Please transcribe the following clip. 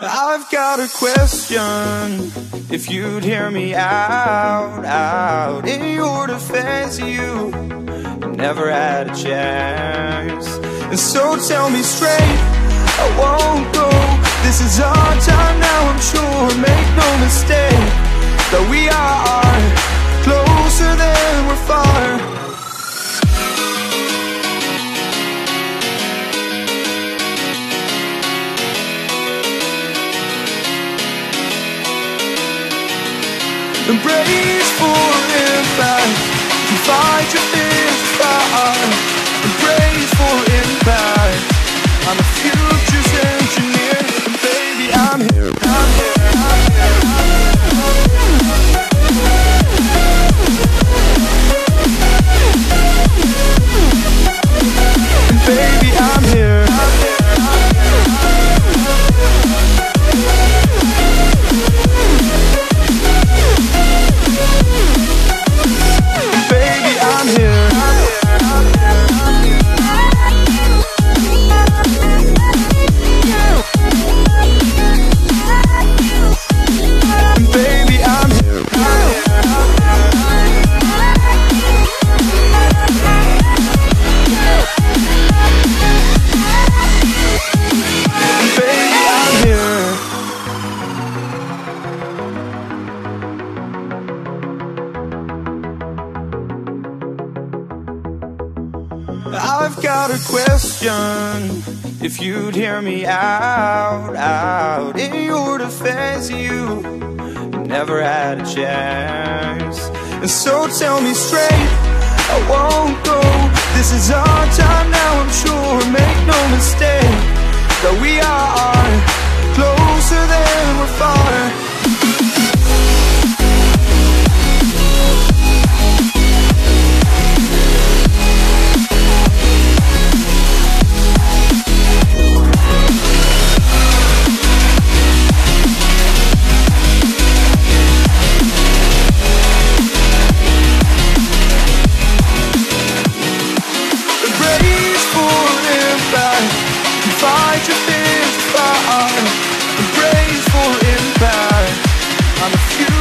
I've got a question. If you'd hear me out, out In your defense, you never had a chance. And so tell me straight, I won't go Embrace for impact. Your fears Embrace for impact. I'm a future's I've got a question. If you'd hear me out, out In your defense, you never had a chance. And so tell me straight, I won't go. This is our time now, I'm sure. Make no mistake That we are righteousness far, uh, uh, I'm impact. I'm a few.